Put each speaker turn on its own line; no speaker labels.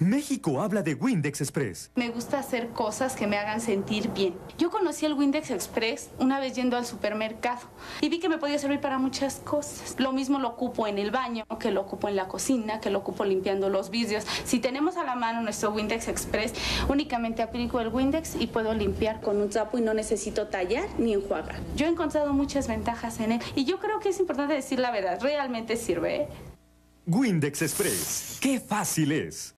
México habla de Windex Express.
Me gusta hacer cosas que me hagan sentir bien. Yo conocí el Windex Express una vez yendo al supermercado y vi que me podía servir para muchas cosas. Lo mismo lo ocupo en el baño, que lo ocupo en la cocina, que lo ocupo limpiando los vidrios. Si tenemos a la mano nuestro Windex Express, únicamente aplico el Windex y puedo limpiar con un trapo y no necesito tallar ni enjuagar. Yo he encontrado muchas ventajas en él y yo creo que es importante decir la verdad. Realmente sirve. ¿eh?
Windex Express. ¡Qué fácil es!